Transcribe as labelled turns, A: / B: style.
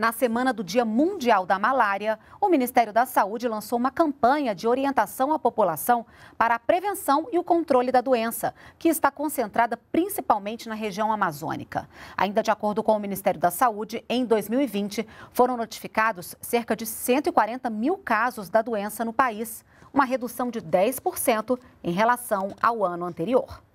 A: Na semana do Dia Mundial da Malária, o Ministério da Saúde lançou uma campanha de orientação à população para a prevenção e o controle da doença, que está concentrada principalmente na região amazônica. Ainda de acordo com o Ministério da Saúde, em 2020 foram notificados cerca de 140 mil casos da doença no país, uma redução de 10% em relação ao ano anterior.